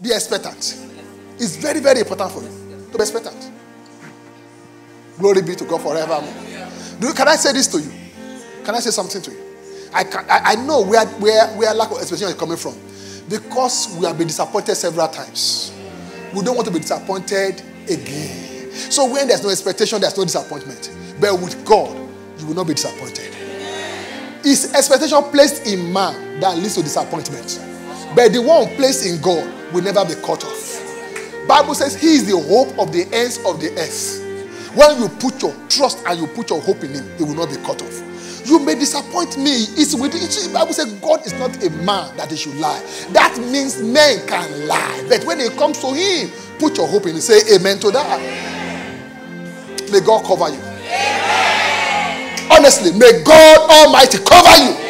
Be expectant. It's very, very important for you to be expectant. Glory be to God forever. Do, can I say this to you? Can I say something to you? I, can, I, I know where, where, where lack of expectation is coming from. Because we have been disappointed several times. We don't want to be disappointed again. So when there's no expectation, there's no disappointment. But with God, you will not be disappointed. It's expectation placed in man that leads to disappointment. But the one placed in God will never be cut off. Bible says he is the hope of the ends of the earth. When you put your trust and you put your hope in him, he will not be cut off. You may disappoint me. It's with the Bible says God is not a man that he should lie. That means men can lie. But when it comes to him, put your hope in him. Say amen to that. May God cover you. Amen. Honestly, may God Almighty cover you.